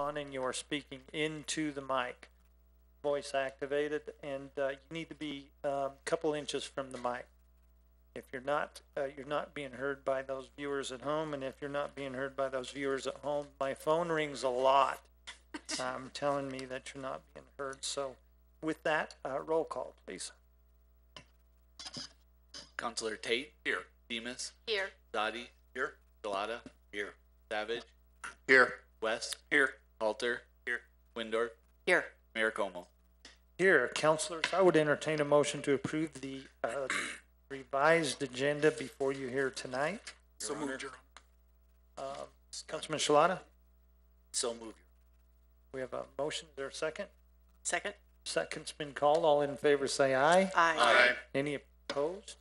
on and you are speaking into the mic, voice activated, and, uh, you need to be, um, couple inches from the mic. If you're not, uh, you're not being heard by those viewers at home, and if you're not being heard by those viewers at home, my phone rings a lot. Um, telling me that you're not being heard, so with that, uh, roll call, please. Counselor Tate. Here. Demus. Here. Zotti. Here. Shalata. Here. Savage. Here. West. Here. Halter. Here. Wendorf. Here. Mayor Kaumo. Here, councilors, I would entertain a motion to approve the, uh, revised agenda before you here tonight. So moved, Your Um, Councilman Shalata, So moved. we have a motion, is there a second? Second? Second's been called, all in favor say aye. Aye. Any opposed?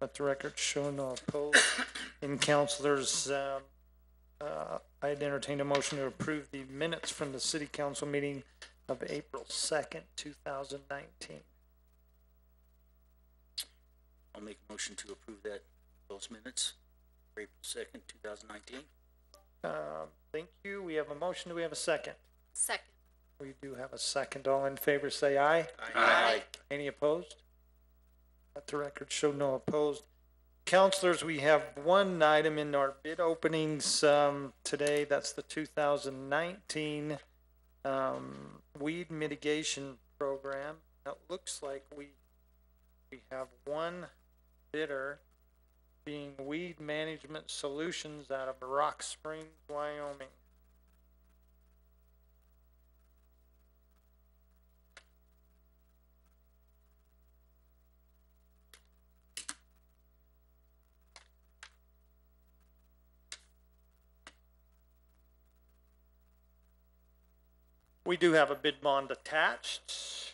Let the record show no opposed. In councilors, um, uh, I'd entertain a motion to approve the minutes from the city council meeting of April second, two thousand nineteen. I'll make a motion to approve that, those minutes, for April second, two thousand nineteen. Um, thank you, we have a motion, do we have a second? Second. We do have a second, all in favor say aye. Aye. Any opposed? Let the record show no opposed. Counselors, we have one item in our bid openings, um, today, that's the two thousand nineteen, um, weed mitigation program. Now, It looks like we, we have one bidder being Weed Management Solutions out of Rock Springs, Wyoming. We do have a bid bond attached.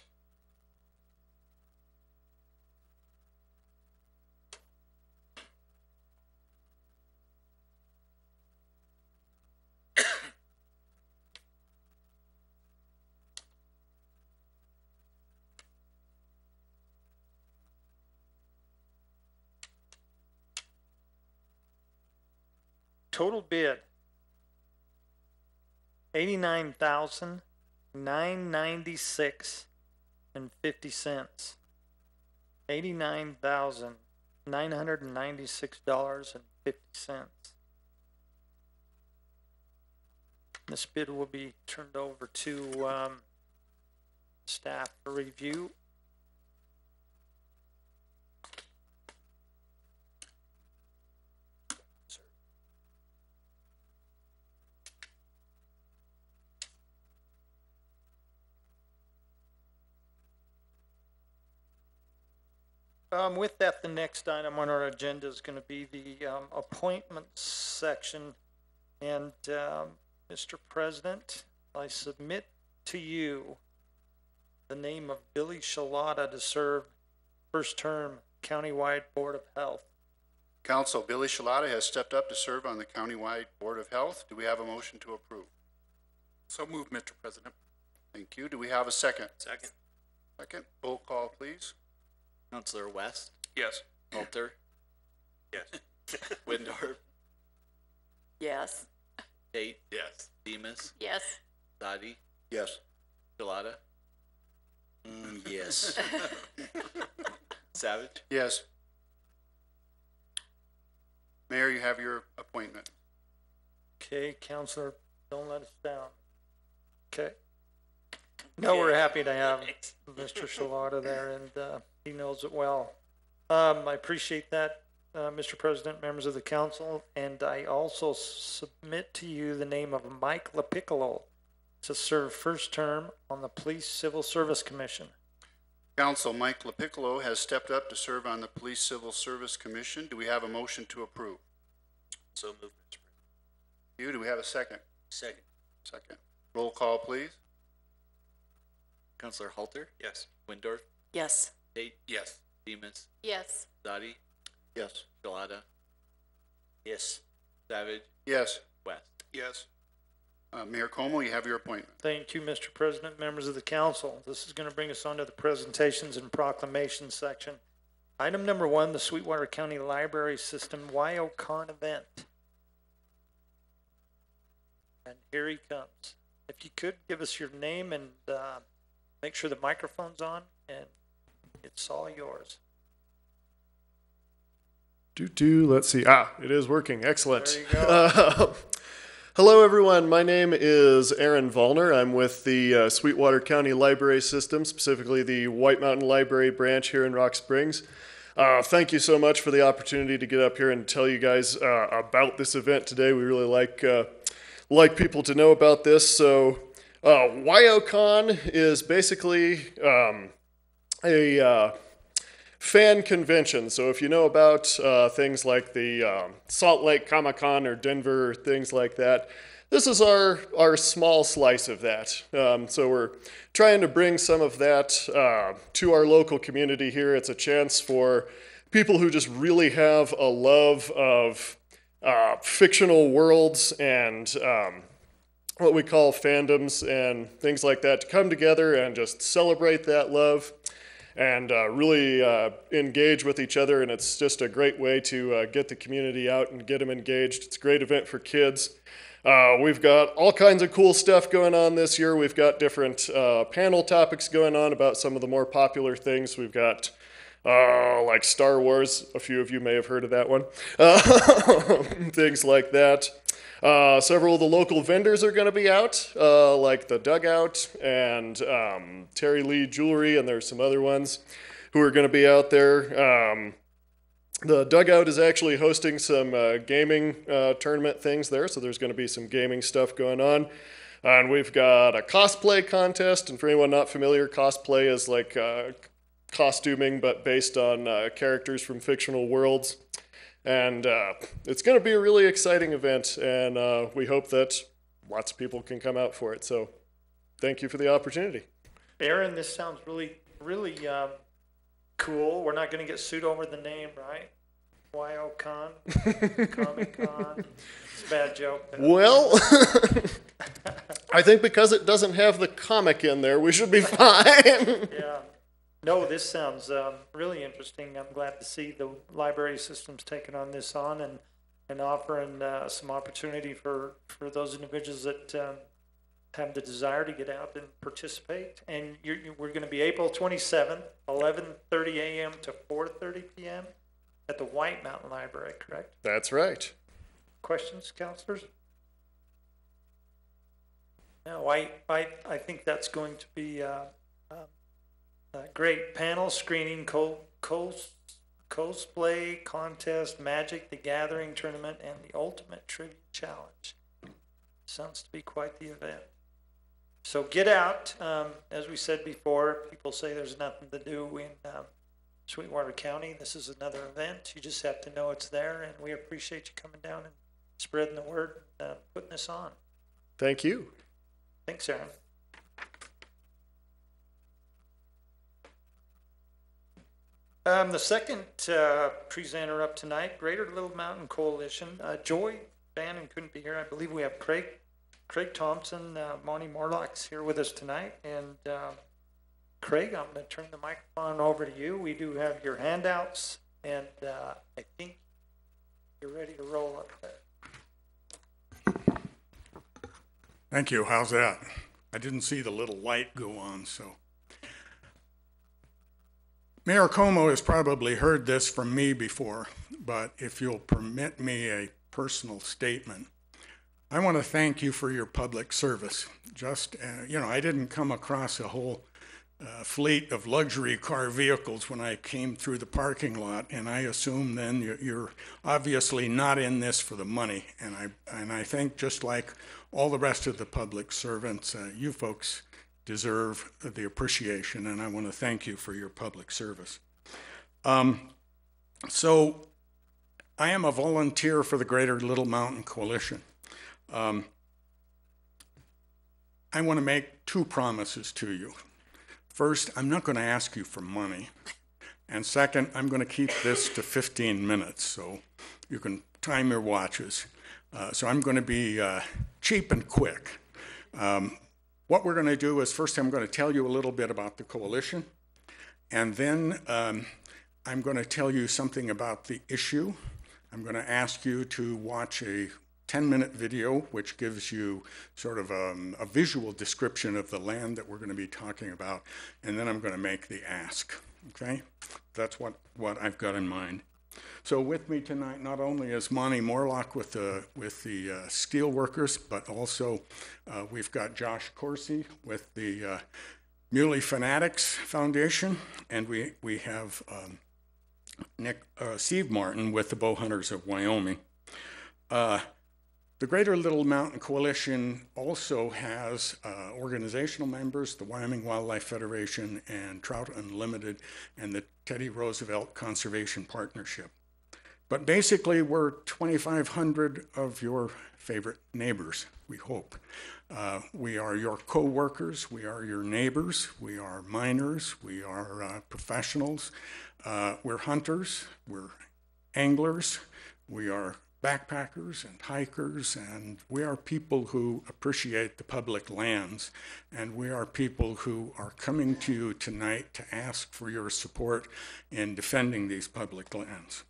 Total bid eighty-nine thousand nine ninety-six and fifty cents. Eighty-nine thousand nine hundred and ninety-six dollars and fifty cents. This bid will be turned over to, um, staff for review. Um, with that, the next item on our agenda is gonna be the, um, appointments section. And, um, Mr. President, I submit to you the name of Billy Shalata to serve first term countywide Board of Health. Council, Billy Shalata has stepped up to serve on the countywide Board of Health. Do we have a motion to approve? So moved, Mr. President. Thank you. Do we have a second? Second. Second, roll call, please. Counselor West. Yes. Halter. Yes. Wendorf. Yes. Tate. Yes. Demus. Yes. Zotti. Yes. Shalata. Mm, yes. Savage. Yes. Mayor, you have your appointment. Okay, Counselor, don't let us down. Okay. No, we're happy to have Mr. Shalata there and, uh, he knows it well. Um, I appreciate that, uh, Mr. President, members of the council, and I also submit to you the name of Mike LaPiccolo to serve first term on the Police Civil Service Commission. Council, Mike LaPiccolo has stepped up to serve on the Police Civil Service Commission. Do we have a motion to approve? So moved, Mr. President. You, do we have a second? Second. Second. Roll call, please. Councillor Halter. Yes. Wendorf. Yes. Tate. Yes. Demus. Yes. Zotti. Yes. Shalata. Yes. Savage. Yes. West. Yes. Uh, Mayor Kaumo, you have your appointment. Thank you, Mr. President, members of the council. This is gonna bring us on to the presentations and proclamations section. Item number one, the Sweetwater County Library System WyoCon event. And here he comes. If you could give us your name and, uh, make sure the microphone's on and it's all yours. Do do. Let's see. Ah, it is working. Excellent. There you go. Hello, everyone. My name is Aaron Vollner. I'm with the uh, Sweetwater County Library System, specifically the White Mountain Library branch here in Rock Springs. Uh, thank you so much for the opportunity to get up here and tell you guys uh, about this event today. We really like uh, like people to know about this. So, uh, WyoCon is basically um, a uh, fan convention. So if you know about uh, things like the um, Salt Lake Comic Con or Denver things like that, this is our our small slice of that. Um, so we're trying to bring some of that uh, to our local community here. It's a chance for people who just really have a love of uh, fictional worlds and um, what we call fandoms and things like that to come together and just celebrate that love and uh, really uh, engage with each other. And it's just a great way to uh, get the community out and get them engaged. It's a great event for kids. Uh, we've got all kinds of cool stuff going on this year. We've got different uh, panel topics going on about some of the more popular things. We've got uh, like Star Wars. A few of you may have heard of that one. Things like that. Uh, several of the local vendors are going to be out, uh, like the Dugout and um, Terry Lee Jewelry, and there's some other ones who are going to be out there. Um, the Dugout is actually hosting some uh, gaming uh, tournament things there, so there's going to be some gaming stuff going on. And we've got a cosplay contest, and for anyone not familiar, cosplay is like uh, costuming but based on uh, characters from fictional worlds. And uh, it's going to be a really exciting event, and uh, we hope that lots of people can come out for it. So thank you for the opportunity. Aaron, this sounds really, really, um, cool. We're not gonna get sued over the name, right? WyoCon, Comic Con. It's a bad joke. Well, I think because it doesn't have the comic in there, we should be fine. Yeah. No, this sounds um, really interesting. I'm glad to see the library system's taking on this on and, and offering uh, some opportunity for, for those individuals that um, have the desire to get out and participate. And you're, you we're going to be April 27th, 11:30 a.m. to 4:30 p.m. at the White Mountain Library, correct? That's right. Questions, counselors? No, I, I, I think that's going to be, uh, um, a great panel screening, co, cos, cosplay contest, Magic the Gathering tournament, and the Ultimate Trivia Challenge. Sounds to be quite the event. So get out, um, as we said before, people say there's nothing to do in, um, Sweetwater County. This is another event. You just have to know it's there, and we appreciate you coming down and spreading the word, uh, putting this on. Thank you. Thanks, Aaron. Um, the second, uh, presenter up tonight, Greater Little Mountain Coalition, uh, Joy Bannon couldn't be here. I believe we have Craig, Craig Thompson, uh, Monty Morlock's here with us tonight, and, uh, Craig, I'm gonna turn the microphone over to you. We do have your handouts, and, uh, I think you're ready to roll up there. Thank you. How's that? I didn't see the little light go on, so. Mayor Kaumo has probably heard this from me before, but if you'll permit me a personal statement, I want to thank you for your public service. Just, uh, you know, I didn't come across a whole uh, fleet of luxury car vehicles when I came through the parking lot, and I assume then you're, you're obviously not in this for the money. And I and I think just like all the rest of the public servants, uh, you folks deserve the appreciation, and I want to thank you for your public service. Um, so, I am a volunteer for the Greater Little Mountain Coalition. Um, I want to make two promises to you. First, I'm not going to ask you for money. And second, I'm going to keep this to 15 minutes, so you can time your watches. Uh, so I'm going to be uh, cheap and quick. Um, what we're going to do is first, I'm going to tell you a little bit about the coalition, and then um, I'm going to tell you something about the issue. I'm going to ask you to watch a 10-minute video, which gives you sort of um, a visual description of the land that we're going to be talking about, and then I'm going to make the ask. Okay, that's what what I've got in mind. So with me tonight, not only is Monty Morlock with the with the uh, steel workers, but also uh, we've got Josh Coursey with the uh, Muley Fanatics Foundation, and we we have um, Nick uh, Steve Martin with the Bow Hunters of Wyoming. Uh, the Greater Little Mountain Coalition also has uh, organizational members, the Wyoming Wildlife Federation and Trout Unlimited, and the Teddy Roosevelt Conservation Partnership. But basically, we're 2,500 of your favorite neighbors, we hope. Uh, we are your co workers, we are your neighbors, we are miners, we are uh, professionals, uh, we're hunters, we're anglers, we are backpackers and hikers, and we are people who appreciate the public lands, and we are people who are coming to you tonight to ask for your support in defending these public lands.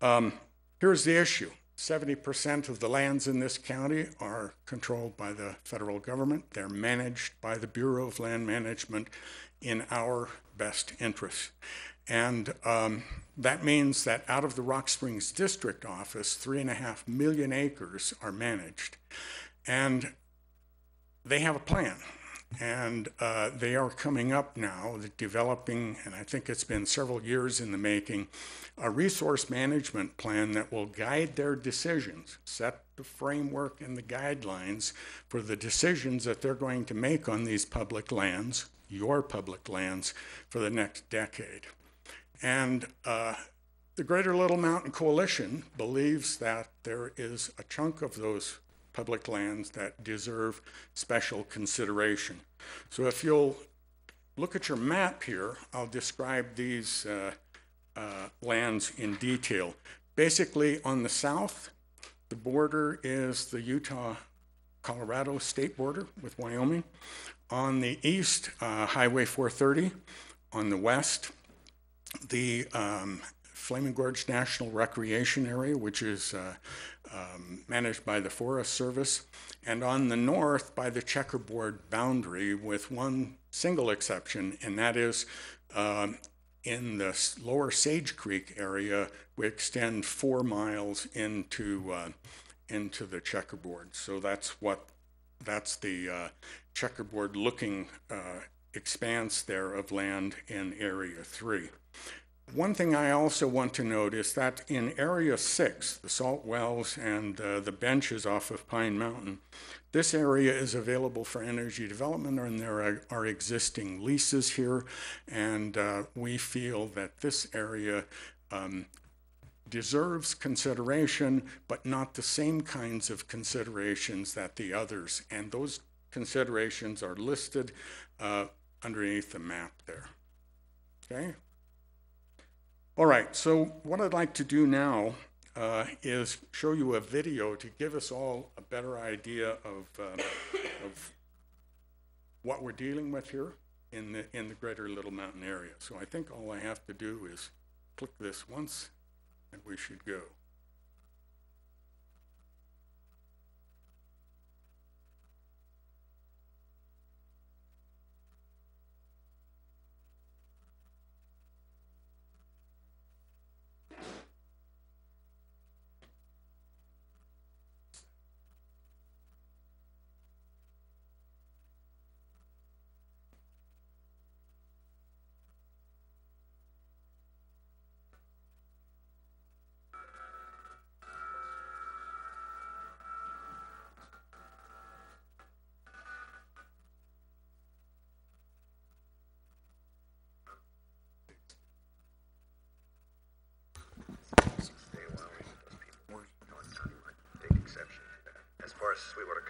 Um, here's the issue 70% of the lands in this county are controlled by the federal government. They're managed by the Bureau of Land Management in our best interest. And um, that means that out of the Rock Springs District Office, three and a half million acres are managed. And they have a plan. And uh, they are coming up now, developing, and I think it's been several years in the making, a resource management plan that will guide their decisions, set the framework and the guidelines for the decisions that they're going to make on these public lands, your public lands, for the next decade. And uh, the Greater Little Mountain Coalition believes that there is a chunk of those public lands that deserve special consideration. So if you'll look at your map here, I'll describe these uh, uh, lands in detail. Basically, on the south, the border is the Utah Colorado state border with Wyoming. On the east, uh, Highway 430. On the west, the um, Flaming Gorge National Recreation Area, which is uh, um, managed by the Forest Service, and on the north by the checkerboard boundary, with one single exception, and that is um, in the lower Sage Creek area, we extend four miles into uh, into the checkerboard. So that's what that's the uh, checkerboard looking uh, expanse there of land in Area 3. One thing I also want to note is that in Area 6, the salt wells and uh, the benches off of Pine Mountain, this area is available for energy development and there are, are existing leases here. And uh, we feel that this area um, deserves consideration, but not the same kinds of considerations that the others. And those considerations are listed uh, underneath the map there. Okay? All right, so what I'd like to do now uh, is show you a video to give us all a better idea of, uh, of what we're dealing with here in the, in the greater Little Mountain area. So I think all I have to do is click this once and we should go.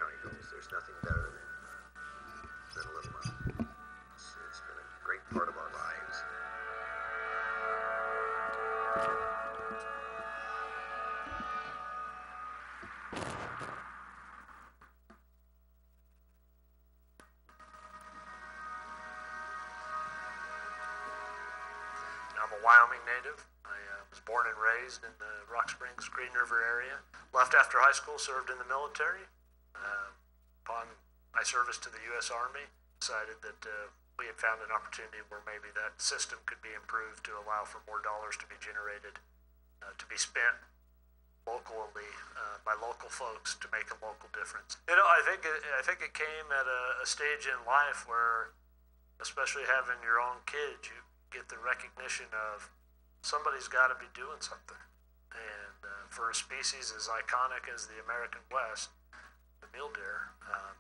County goes, there's nothing better than, than Little Mountain. It's, it's been a great part of our lives. I'm a Wyoming native. I uh, was born and raised in the Rock Springs, Green River area. Left after high school, served in the military. Um, upon my service to the U.S. Army, decided that uh, we had found an opportunity where maybe that system could be improved to allow for more dollars to be generated, uh, to be spent locally uh, by local folks to make a local difference. You know, I think it, I think it came at a, a stage in life where, especially having your own kids, you get the recognition of somebody's got to be doing something. And uh, for a species as iconic as the American West, the mule deer, um,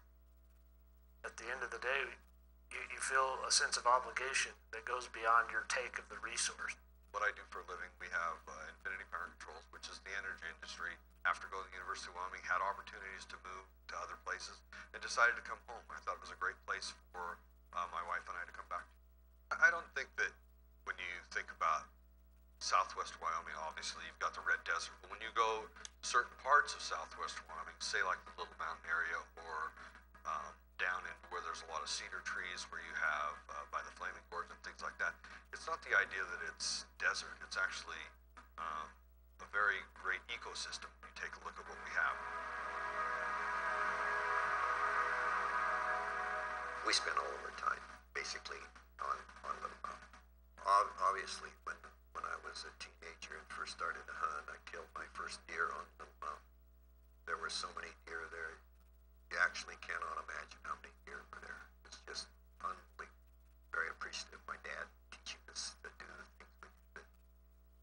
at the end of the day, you, you feel a sense of obligation that goes beyond your take of the resource. what I do for a living, we have uh, Infinity Power Controls, which is the energy industry. After going to the University of Wyoming, had opportunities to move to other places, and decided to come home. I thought it was a great place for uh, my wife and I to come back. I don't think that when you think about Southwest Wyoming, obviously you've got the Red Desert. But when you go certain parts of Southwest Wyoming, say like the Little Mountain area or um, down in where there's a lot of cedar trees, where you have uh, by the Flaming Gorge and things like that. It's not the idea that it's desert. It's actually um, a very great ecosystem. When you take a look at what we have. We spent all of our time basically on on Little Mountain. Ob- obviously, when when I was a teenager and first started to hunt, I killed my first deer on Little Mountain. There were so many deer there you actually cannot imagine how many deer were there. It's just unbelievable. Very appreciative of my dad teaching us to do the things we did.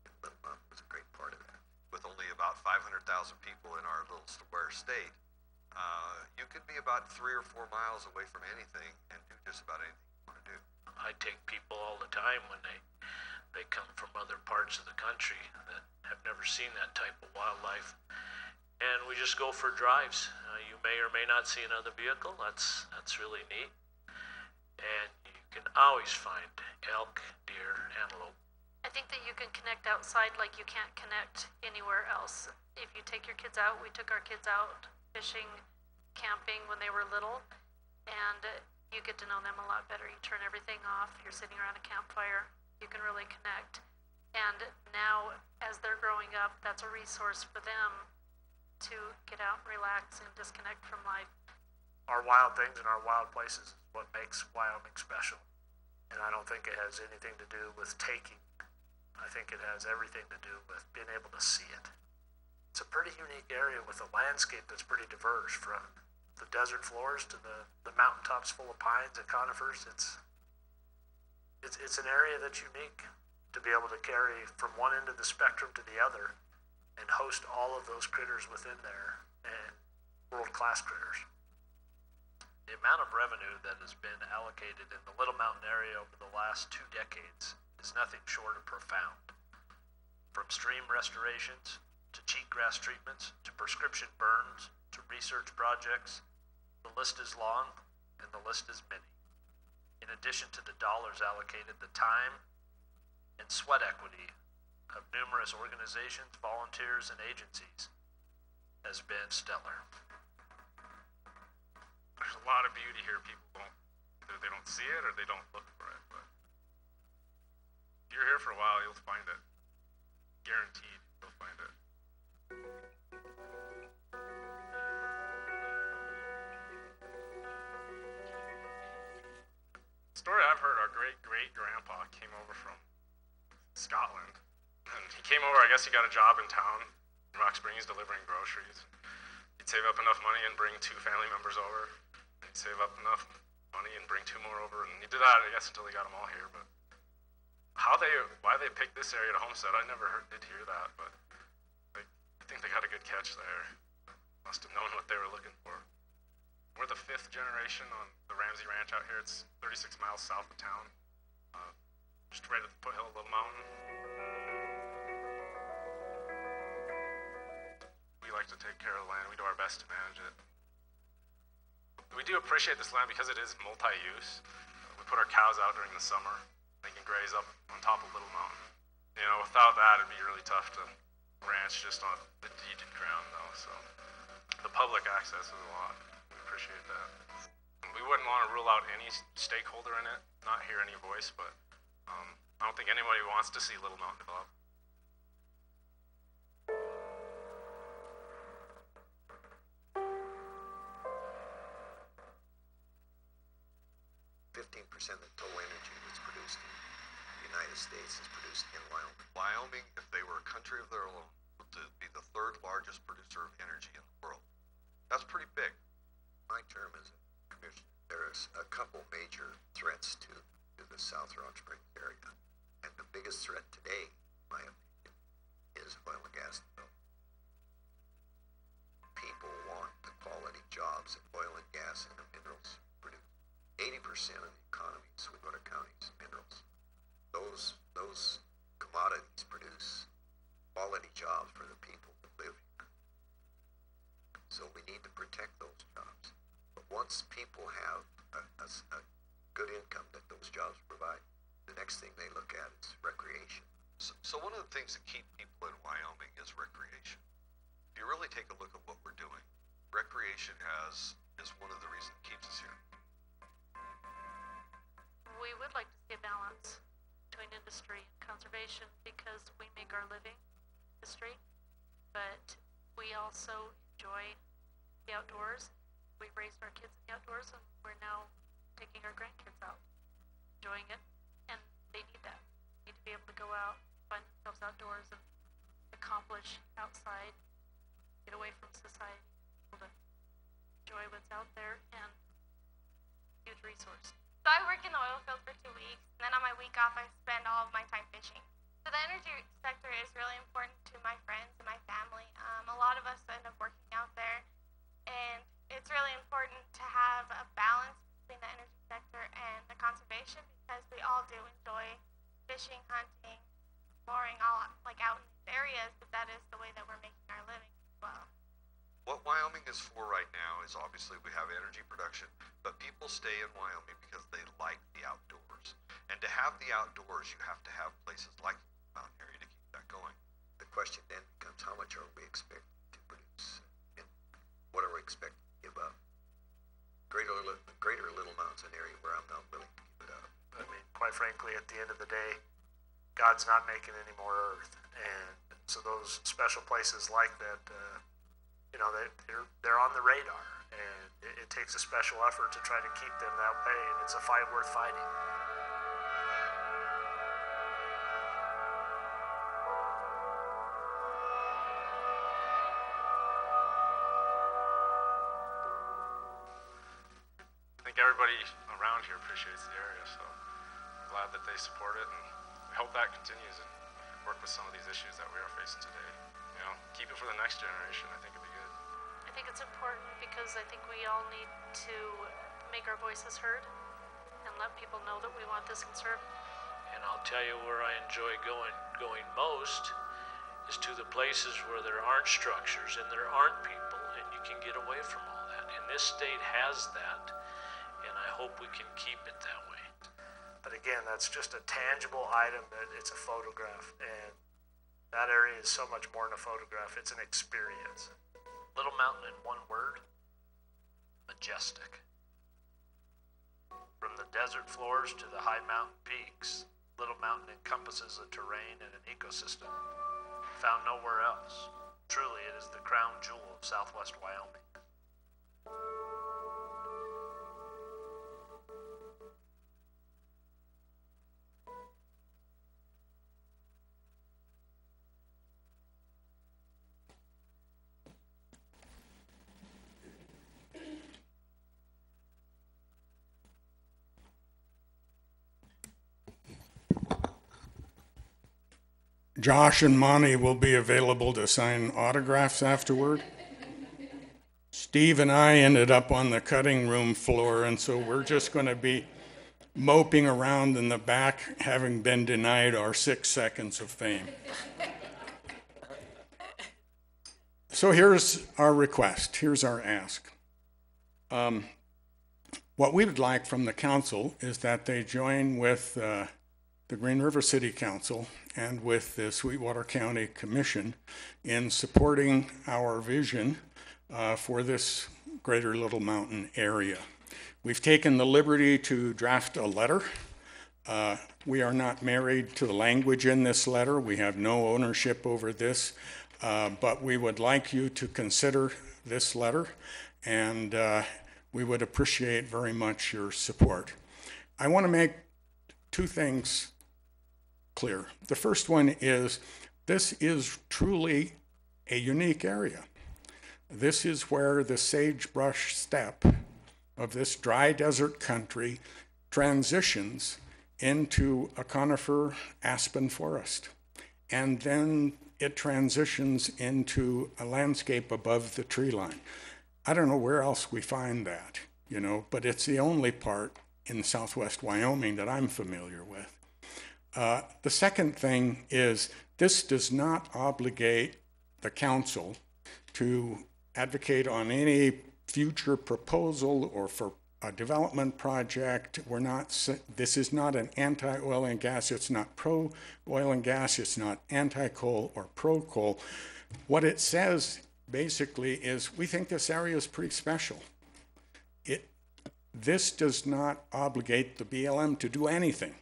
And Little Mountain was a great part of that. With only about 500,000 people in our little square state, uh, you could be about three or four miles away from anything and do just about anything you want to do. I take people all the time when they they come from other parts of the country that have never seen that type of wildlife, and we just go for drives. Uh, you may or may not see another vehicle. That's that's really neat, and you can always find elk, deer, antelope. I think that you can connect outside like you can't connect anywhere else. If you take your kids out, we took our kids out fishing, camping when they were little, and you get to know them a lot better. You turn everything off, you're sitting around a campfire, you can really connect. And now, as they're growing up, that's a resource for them to get out and relax and disconnect from life. Our wild things and our wild places is what makes Wyoming special, and I don't think it has anything to do with taking. I think it has everything to do with being able to see it. It's a pretty unique area with a landscape that's pretty diverse from the desert floors to the, the mountaintops full of pines and conifers. It's, it's, it's an area that's unique to be able to carry from one end of the spectrum to the other and host all of those critters within there and world-class critters. The amount of revenue that has been allocated in the Little Mountain area over the last two decades is nothing short of profound. From stream restorations to cheatgrass treatments to prescription burns to research projects, the list is long and the list is many. In addition to the dollars allocated, the time and sweat equity of numerous organizations, volunteers, and agencies has been stellar. there's a lot of beauty here. People don't either they don't see it or they don't look for it. But if you're here for a while, you'll find it. Guaranteed, great great grandpa came over from Scotland, and he came over. I guess he got a job in town, in Rock Springs, delivering groceries. He'd save up enough money and bring two family members over. He'd save up enough money and bring two more over, and he did that, I guess, until he got them all here. But how they, why they picked this area to homestead, I never heard, did hear that. But I think they got a good catch there. Must have known what they were looking for. We're the fifth generation on the Ramsey Ranch out here. It's 36 miles south of town, uh, just right at the foothill of Little Mountain. We like to take care of the land. We do our best to manage it. We do appreciate this land because it is multi-use. We put our cows out during the summer. They can graze up on top of Little Mountain. You know, without that, it'd be really tough to ranch just on the deeded ground, though. So the public access is a lot appreciate that. We wouldn't want to rule out any stakeholder in it, not hear any voice, but um, I don't think anybody wants to see Little Mountain develop. Fifteen percent of the total energy that's produced in the United States is produced in Wyoming. Wyoming, if they were a country of their own, would be the third largest producer of energy in the world. That's pretty big. My term as commissioner, there's a couple major threats to, to the South Rock Springs area. And the biggest threat today, in my opinion, is oil and gas. People want the quality jobs that oil and gas and the minerals things that keep people in Wyoming is recreation. If you really take a look at what we're doing, recreation has is one of the reasons that keeps us here. We would like to see a balance between industry and conservation because we make our living industry, but we also enjoy the outdoors. We've raised our kids in the outdoors and we're now taking our grandkids out, enjoying it, and they need that. They need to be able to go out, accomplish outside, get away from society, to enjoy what's out there and huge resource. So I work in the oil field for two weeks, and then on my week off, I spend all of my time fishing. So the energy sector is really important to my friends and my family. Um, a lot of us end up working out there, and it's really important to have a balance between the energy sector and the conservation because we all do enjoy fishing, hunting, exploring, all like out in areas. But that is the way that we're making our living as well. What Wyoming is for right now is obviously we have energy production, but people stay in Wyoming because they like the outdoors. And to have the outdoors, you have to have places like the mountain area to keep that going. The question then becomes how much are we expected to produce? And what are we expected to give up? Greater, Greater Little Mountain's an area where I'm not willing to give it up. I mean, quite frankly, at the end of the day, God's not making any more earth, and so those special places like that, uh, you know, they, they're they're on the radar, and it, it takes a special effort to try to keep them that way, and it's a fight worth fighting. I think everybody around here appreciates the area, so I'm glad that they support it, and hope that continues and work with some of these issues that we are facing today. You know, keep it for the next generation. I think it'd be good. I think it's important because I think we all need to make our voices heard and let people know that we want this conserved. And I'll tell you where I enjoy going going most is to the places where there aren't structures and there aren't people and you can get away from all that. And this state has that and I hope we can keep it that way. Again, that's just a tangible item. That it's a photograph, and that area is so much more than a photograph. It's an experience. Little Mountain in one word majestic. From the desert floors to the high mountain peaks, Little Mountain encompasses a terrain and an ecosystem found nowhere else. Truly, it is the crown jewel of southwest Wyoming. Josh and Monty will be available to sign autographs afterward. Steve and I ended up on the cutting room floor, and so we're just going to be moping around in the back, having been denied our six seconds of fame. So here's our request, here's our ask. Um, what we would like from the council is that they join with uh, the Green River City Council and with the Sweetwater County Commission in supporting our vision uh, for this Greater Little Mountain area. We've taken the liberty to draft a letter. Uh, We are not married to the language in this letter. We have no ownership over this. Uh, But we would like you to consider this letter, and uh, we would appreciate very much your support. I want to make two things clear. The first one is this is truly a unique area. This is where the sagebrush steppe of this dry desert country transitions into a conifer aspen forest. And then it transitions into a landscape above the tree line. I don't know where else we find that, you know, but it's the only part in southwest Wyoming that I'm familiar with. Uh, the second thing is this does not obligate the council to advocate on any future proposal or for a development project. We're not, this is not an anti-oil and gas, it's not pro-oil and gas, it's not anti-coal or pro-coal. What it says basically is, we think this area is pretty special. It, this does not obligate the BLM to do anything.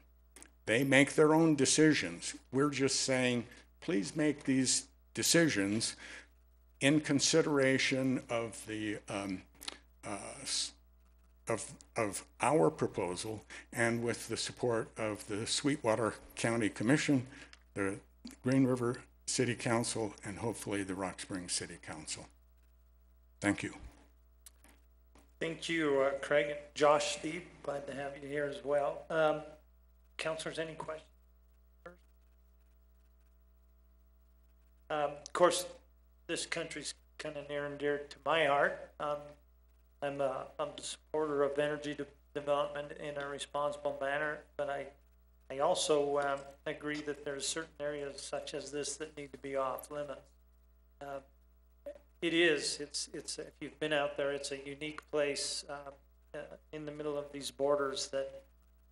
They make their own decisions. We're just saying, please make these decisions in consideration of the, um, uh, of, of our proposal and with the support of the Sweetwater County Commission, the Green River City Council, and hopefully the Rock Springs City Council. Thank you. Thank you, uh, Craig. Josh, Steve, glad to have you here as well. Um, counselors, any questions? Um, of course, this country's kind of near and dear to my heart. Um, I'm a, I'm a supporter of energy de- development in a responsible manner, but I, I also, um, agree that there's certain areas such as this that need to be off limits. Um, it is, it's, it's, if you've been out there, it's a unique place, um, uh, in the middle of these borders that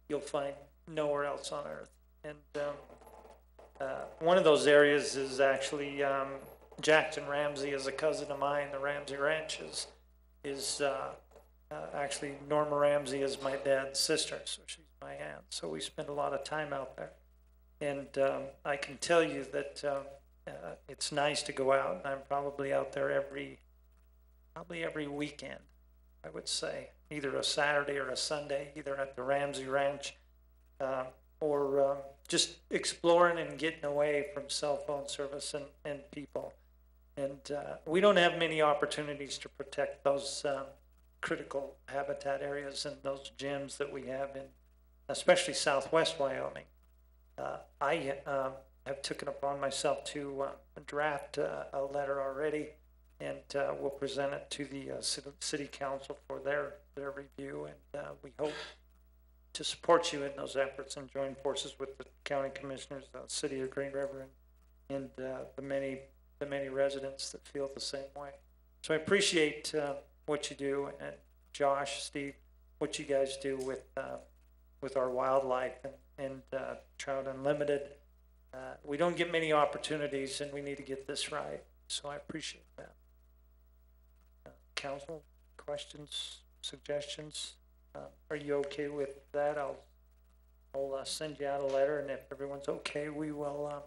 you'll find nowhere else on earth. And, um, uh, one of those areas is actually, um, Jackson Ramsey is a cousin of mine, the Ramsey Ranch is, is, uh, uh, actually Norma Ramsey is my dad's sister, so she's my aunt, so we spend a lot of time out there. And, um, I can tell you that, um, uh, it's nice to go out, I'm probably out there every, probably every weekend, I would say, either a Saturday or a Sunday, either at the Ramsey Ranch, uh, or, um, just exploring and getting away from cell phone service and, and people. And, uh, we don't have many opportunities to protect those, um, critical habitat areas and those gems that we have in, especially southwest Wyoming. Uh, I, um, have taken upon myself to, uh, draft, uh, a letter already, and, uh, we'll present it to the, uh, city, council for their, their review, and, uh, we hope to support you in those efforts and join forces with the county commissioners, the city of Green River, and, and, uh, the many, the many residents that feel the same way. So I appreciate, uh, what you do, and Josh, Steve, what you guys do with, uh, with our wildlife and, and, uh, Trout Unlimited. Uh, we don't get many opportunities and we need to get this right, so I appreciate that. Council, questions, suggestions? Uh, are you okay with that? I'll, I'll, uh, send you out a letter and if everyone's okay, we will, uh,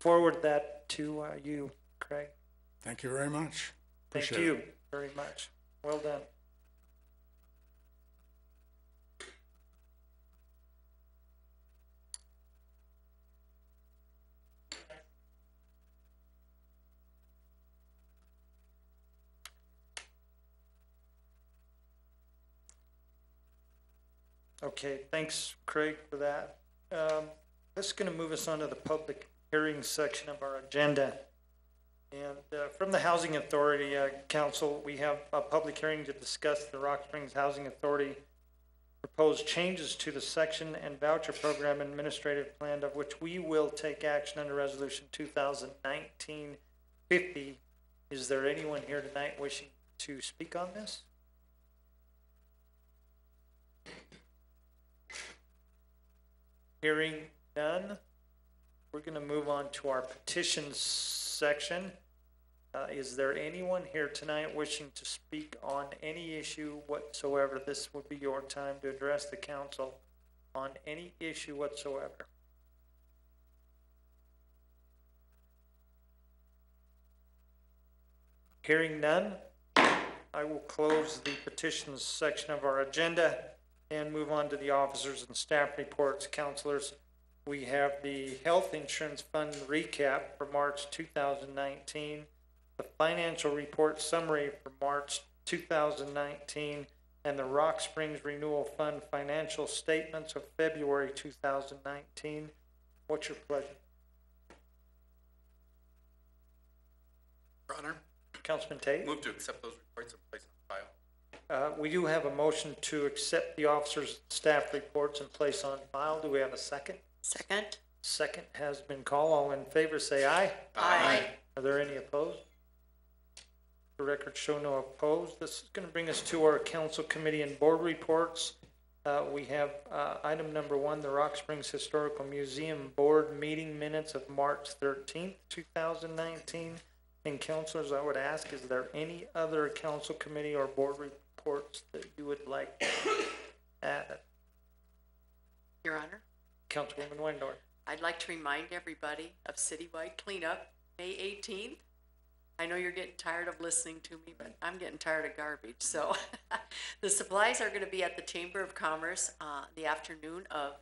forward that to, uh, you, Craig. Thank you very much. Thank Appreciate it. you very much. Well done. Okay, thanks, Craig, for that. Um, this is gonna move us on to the public hearing section of our agenda. And uh, from the Housing Authority uh, Council, we have a public hearing to discuss the Rock Springs Housing Authority proposed changes to the section and voucher program administrative plan of which we will take action under Resolution 2019-50. Is there anyone here tonight wishing to speak on this? Hearing none, we're gonna move on to our petitions section. Uh, is there anyone here tonight wishing to speak on any issue whatsoever? This would be your time to address the council on any issue whatsoever. Hearing none, I will close the petitions section of our agenda and move on to the officers and staff reports. Counselors, we have the health insurance fund recap for March two thousand nineteen, the financial report summary for March two thousand nineteen, and the Rock Springs Renewal Fund financial statements of February two thousand nineteen. What's your pleasure? Your Honor, Councilman Tate? move to accept those reports and place. Uh, we do have a motion to accept the officers' staff reports and place on file. Do we have a second? Second? Second has been called. All in favor, say aye. Aye. Are there any opposed? The record show no opposed. This is gonna bring us to our council committee and board reports. Uh, we have, uh, item number one, the Rock Springs Historical Museum Board Meeting Minutes of March thirteenth, two thousand nineteen. And councilors, I would ask, is there any other council committee or board reports that you would like to add? Your Honor, Councilwoman Wendorf? I'd like to remind everybody of citywide cleanup, May eighteenth. I know you're getting tired of listening to me, but I'm getting tired of garbage, so. The supplies are gonna be at the Chamber of Commerce, uh, the afternoon of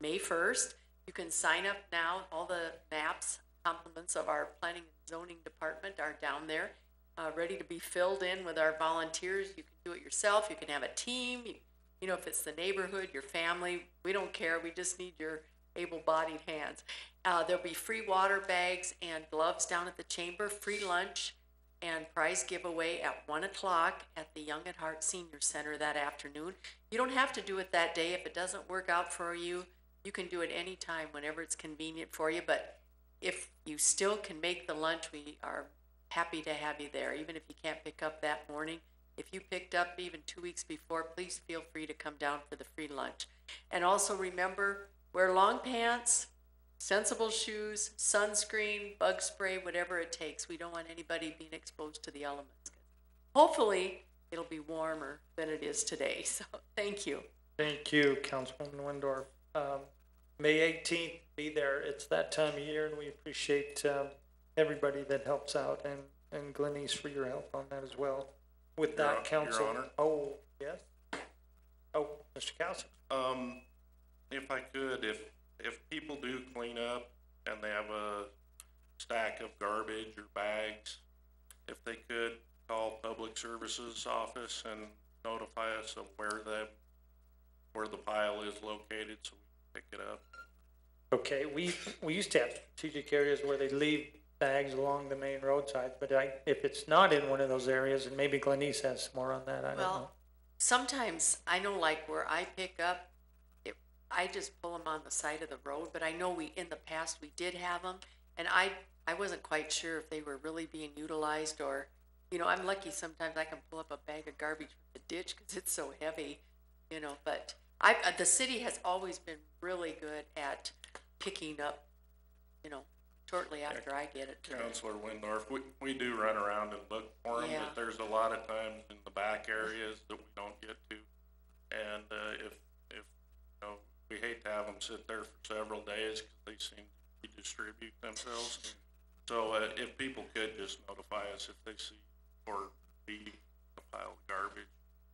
May first. You can sign up now, all the maps, compliments of our planning and zoning department are down there, uh, ready to be filled in with our volunteers. You can do it yourself, you can have a team, you, you know, if it's the neighborhood, your family, we don't care, we just need your able-bodied hands. Uh, there'll be free water bags and gloves down at the chamber, free lunch, and prize giveaway at one o'clock at the Young at Heart Senior Center that afternoon. You don't have to do it that day. If it doesn't work out for you, you can do it anytime, whenever it's convenient for you, but if you still can make the lunch, we are happy to have you there, even if you can't pick up that morning. If you picked up even two weeks before, please feel free to come down for the free lunch. And also remember, wear long pants, sensible shoes, sunscreen, bug spray, whatever it takes. We don't want anybody being exposed to the elements. Hopefully, it'll be warmer than it is today, so thank you. Thank you, Councilwoman Wendorf. Um, May eighteenth, be there. It's that time of year and we appreciate, um, everybody that helps out and, and Glennice for your help on that as well. With Your that, Hon- Your council. Honor. Oh, yes? Oh, Mr. Council. Um, if I could, if, if people do clean up and they have a stack of garbage or bags, if they could call Public Services Office and notify us of where the, where the pile is located so we can pick it up. Okay, we, we used to have strategic areas where they leave bags along the main roadside, but I, if it's not in one of those areas, and maybe Glennice has more on that, I don't know. Well, sometimes I know like where I pick up, it, I just pull them on the side of the road, but I know we, in the past, we did have them. And I, I wasn't quite sure if they were really being utilized or, you know, I'm lucky sometimes I can pull up a bag of garbage from the ditch because it's so heavy, you know, but I, uh, the city has always been really good at picking up, you know, shortly after I get it. Counselor Wendorf, we, we do run around and look for them, Yeah. but there's a lot of times in the back areas that we don't get to. And, uh, if, if, you know, we hate to have them sit there for several days, cause they seem to redistribute themselves. So, uh, if people could just notify us if they see or see a pile of garbage.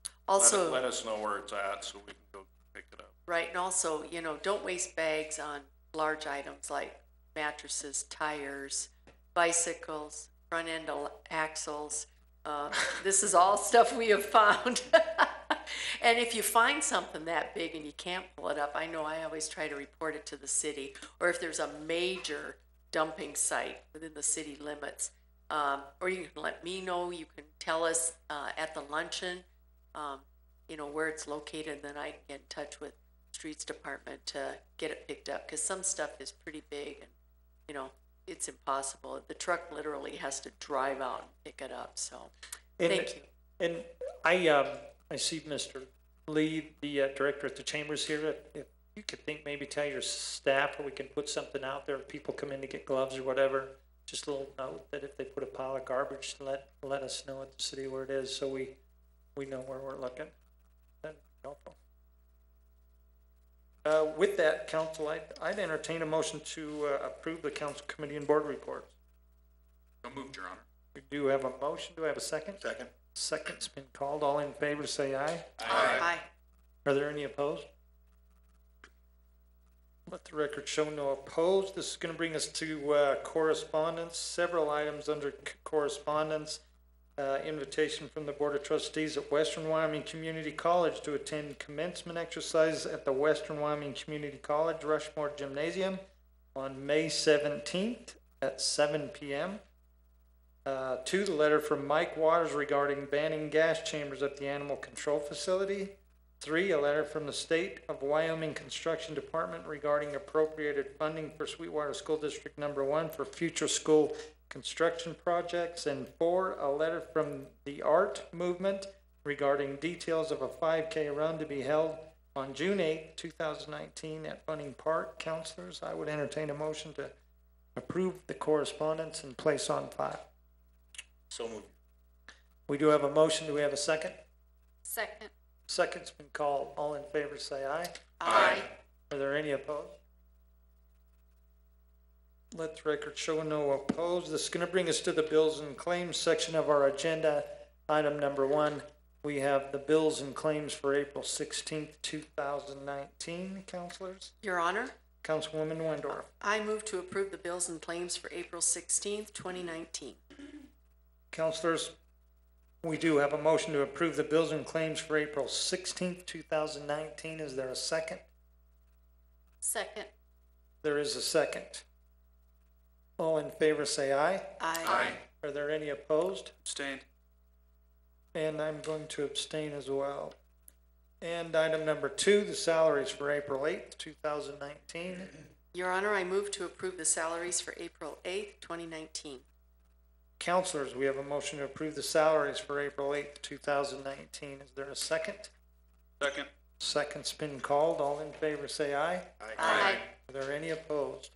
Let Also- Let us know where it's at so we can go pick it up. Right, and also, you know, don't waste bags on large items like mattresses, tires, bicycles, front end axles. Uh, this is all stuff we have found. and if you find something that big and you can't pull it up, I know I always try to report it to the city. Or if there's a major dumping site within the city limits, um, or you can let me know. You can tell us uh, at the luncheon, um, you know, where it's located, and then I can get in touch with streets department to get it picked up, because some stuff is pretty big and, you know, it's impossible. The truck literally has to drive out and pick it up, so, And- thank you. And I, um, I see Mr. Lee, the uh, director at the chambers here, if- if you could think, maybe tell your staff, or we can put something out there, if people come in to get gloves or whatever, just a little note that if they put a pile of garbage, let, let us know at the city where it is, so we, we know where we're looking. That'd be helpful. Uh, with that, council, I'd, I'd entertain a motion to, uh, approve the council committee and board reports. So moved, Your Honor. We do have a motion, do I have a second? Second. Second's been called, all in favor, say aye. Aye. Are Are there any opposed? Let the record show no opposed. This is gonna bring us to, uh, correspondence, several items under c- correspondence. Uh, invitation from the Board of Trustees at Western Wyoming Community College to attend commencement exercises at the Western Wyoming Community College Rushmore Gymnasium on May seventeenth at seven P M. Uh, two, the letter from Mike Waters regarding banning gas chambers at the animal control facility. Three, a letter from the State of Wyoming Construction Department regarding appropriated funding for Sweetwater School District Number One for future school construction projects. And four, a letter from the Art Movement regarding details of a five K run to be held on June eighth, two thousand nineteen at Bunning Park. Counselors, I would entertain a motion to approve the correspondence and place on file. So moved. We do have a motion. Do we have a second? Second. Second's been called. All in favor, say aye. Aye. Are there any opposed? Let the record show no opposed. This is gonna bring us to the bills and claims section of our agenda. Item number one, we have the bills and claims for April sixteenth, two thousand nineteen. Counselors, Your Honor, Councilwoman Wendorf. I move to approve the bills and claims for April sixteenth, twenty nineteen. Counselors, we do have a motion to approve the bills and claims for April sixteenth, two thousand nineteen. Is there a second? Second. There is a second. All in favor, say aye. Aye. Are there any opposed? Abstained. And I'm going to abstain as well. And item number two, the salaries for April eighth, two thousand nineteen. Your Honor, I move to approve the salaries for April eighth, twenty nineteen. Counselors, we have a motion to approve the salaries for April eighth, two thousand nineteen. Is there a second? Second. Second's been called. All in favor, say aye. Aye. Are there any opposed?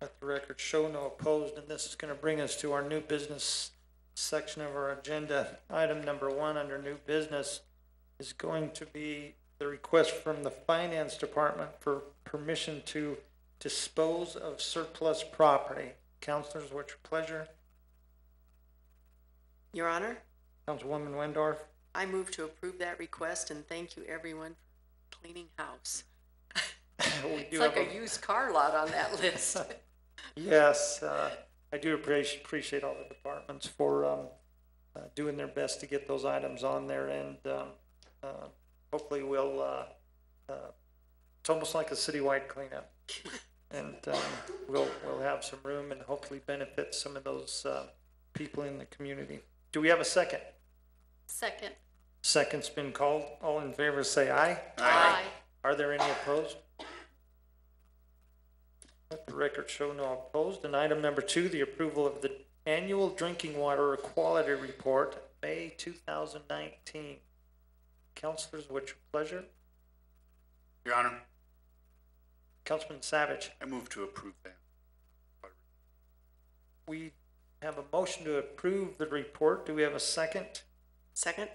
Let the record show no opposed, and this is gonna bring us to our new business section of our agenda. Item number one under new business is going to be the request from the Finance Department for permission to dispose of surplus property. Counselors, what's your pleasure? Your Honor, Councilwoman Wendorf? I move to approve that request and thank you everyone for cleaning house. We It's do like have a used car lot on that list. Yes, uh, I do appreciate, appreciate all the departments for, um, uh, doing their best to get those items on there and, um, uh, hopefully we'll, uh, uh, it's almost like a citywide cleanup. And, um, we'll, we'll have some room and hopefully benefit some of those, uh, people in the community. Do we have a second? Second. Second's been called. All in favor, say aye. Aye. Are there any opposed? Let the record show no opposed. And item number two, the approval of the annual drinking water quality report, May two thousand nineteen. Counselors, what's your pleasure? Your Honor, Councilman Savage, I move to approve that. we have a motion to approve the report. Do we have a second? Second.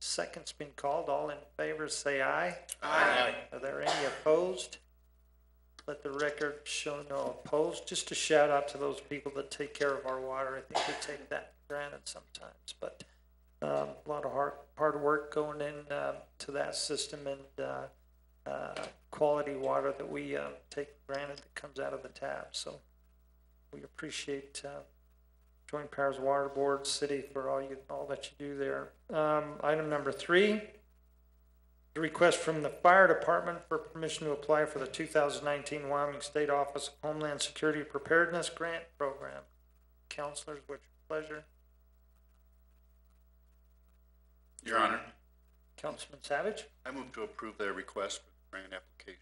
Second's been called. All in favor, say aye. Aye. Are there any opposed? Let the record show no opposed. Just a shout out to those people that take care of our water. I think we take that for granted sometimes, but um, a lot of hard, hard work going in, uh, to that system and, uh, uh, quality water that we, uh, take for granted that comes out of the tap, so we appreciate, uh, Joint Powers Water Board, city for all you, all that you do there. Um, item number three, the request from the fire department for permission to apply for the two thousand nineteen Wyoming State Office of Homeland Security Preparedness Grant Program. Counselors, what's your pleasure? Your Honor, Councilman Savage? I move to approve their request for the grant application.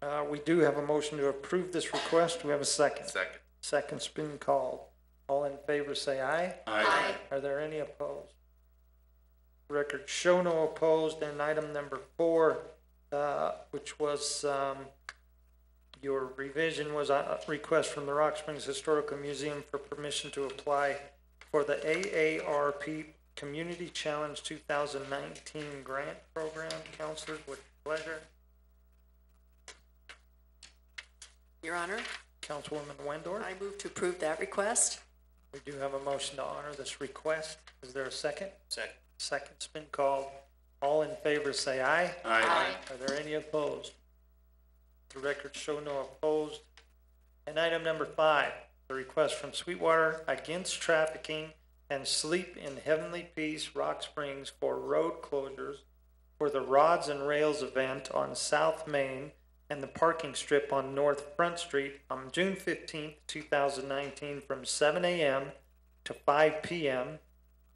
Uh, we do have a motion to approve this request. We have a second? Second. Second's been called. All in favor, say aye. Aye. Are there any opposed? Record show no opposed, and item number four, uh, which was, um, your revision was a request from the Rock Springs Historical Museum for permission to apply for the AARP Community Challenge two thousand nineteen grant program. Counselors, with pleasure. Your Honor, Councilwoman Wendorf? I move to approve that request. We do have a motion to honor this request. Is there a second? Second. Second's been called. All All in favor say aye. Aye. Are there any opposed? The record show no opposed. And item number five, the request from Sweetwater against trafficking and Sleep in Heavenly Peace Rock Springs for road closures for the Rods and Rails event on South Main and the parking strip on North Front Street on June fifteenth, two thousand nineteen, from seven AM to five PM.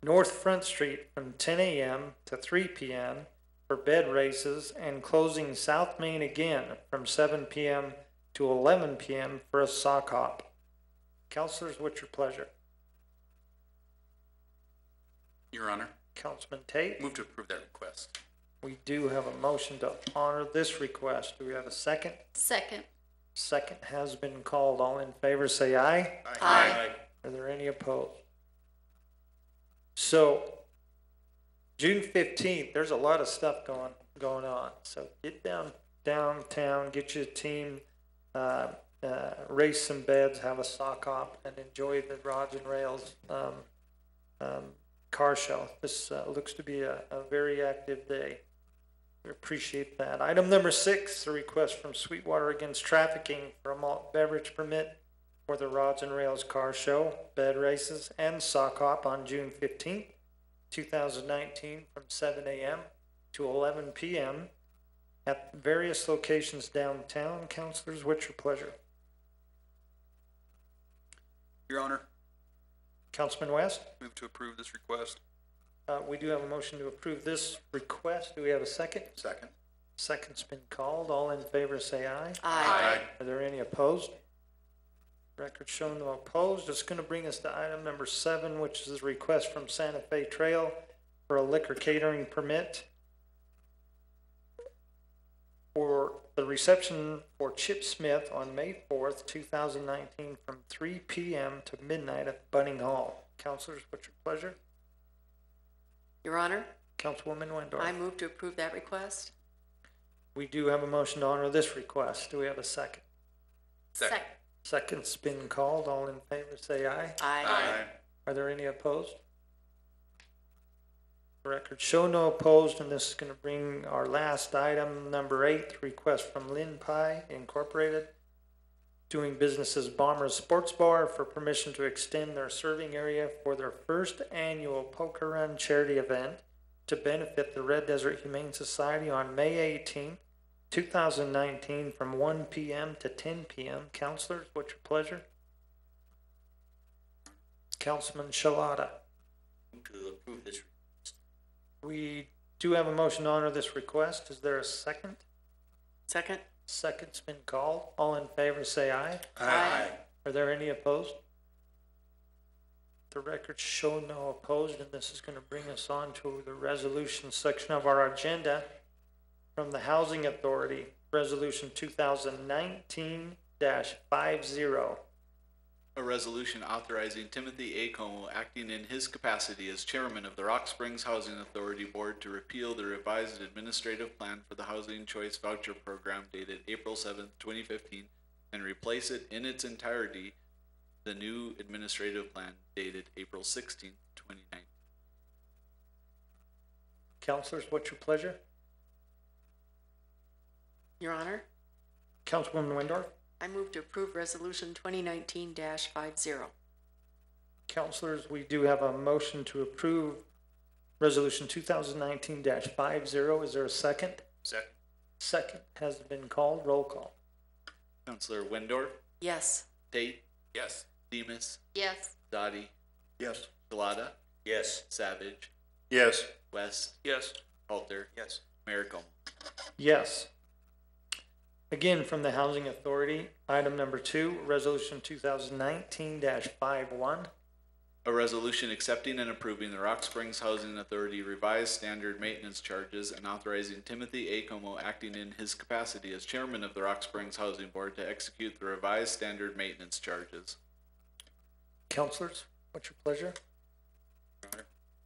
North Front Street from ten AM to three PM for bed races and closing South Main again from seven PM to eleven PM for a sock hop. Counselors, what's your pleasure? Your Honor, Councilman Tate, move to approve that request. we do have a motion to honor this request. Do we have a second? Second. Second has been called. All in favor, say aye. Aye. Are there any opposed? So, June fifteenth, there's a lot of stuff going, going on. So get down, downtown, get your team, uh, uh, race some beds, have a sock hop, and enjoy the rods and rails, um, um, car show. This, uh, looks to be a, a very active day. We appreciate that. Item number six, a request from Sweetwater against trafficking for a malt beverage permit for the Rods and Rails Car Show, bed races, and sock hop on June fifteenth, two thousand nineteen, from seven AM to eleven PM at various locations downtown. Counselors, what's your pleasure? Your Honor, Councilman West, move to approve this request. uh, we do have a motion to approve this request. Do we have a second? Second. Second's been called. All in favor, say aye. Aye. Are there any opposed? Record shown no opposed. It's gonna bring us to item number seven, which is a request from Santa Fe Trail for a liquor catering permit for the reception for Chip Smith on May fourth, two thousand nineteen, from three P M to midnight at Bunning Hall. Counselors, what's your pleasure? Your Honor, Councilwoman Wendorf? I move to approve that request. We do have a motion to honor this request. Do we have a second? Second. Second's been called. All in favor, say aye. Aye. Are there any opposed? Record show no opposed, and this is gonna bring our last item, number eight, request from Lin Pie Incorporated, doing business as Bombers Sports Bar for permission to extend their serving area for their first annual Poker Run charity event to benefit the Red Desert Humane Society on May eighteenth, two thousand nineteen, from one PM to ten PM. Counselors, what's your pleasure? Councilman Shalata. To approve this. We do have a motion to honor this request. Is there a second? Second. Second's been called. All in favor, say aye. Aye. Are there any opposed? The records show no opposed, and this is gonna bring us on to the resolution section of our agenda from the Housing Authority, Resolution two thousand nineteen 50 A resolution authorizing Timothy A. Kaumo, acting in his capacity as chairman of the Rock Springs Housing Authority Board, to repeal the revised administrative plan for the Housing Choice Voucher Program dated April 7, twenty fifteen, and replace it in its entirety, the new administrative plan dated April 16, twenty nineteen. Counselors, what's your pleasure? Your Honor, Councilwoman Wendorf? I move to approve resolution twenty nineteen 50 Counselors, we do have a motion to approve Resolution two thousand nineteen 50 Is there a second? Second. Second has been called. Roll call. Counselor Wendorf, Yes. Tate, Yes. Demus, Yes. Zotti, Yes. Shalata, Yes. Savage, Yes. West, Yes. Halter, Yes. Mayor Kaumo. Yes. Again, from the Housing Authority, item number two, Resolution two thousand nineteen 51 A resolution accepting and approving the Rock Springs Housing Authority revised standard maintenance charges and authorizing Timothy A. Kaumo acting in his capacity as chairman of the Rock Springs Housing Board to execute the revised standard maintenance charges. Counselors, what's your pleasure? Your Honor,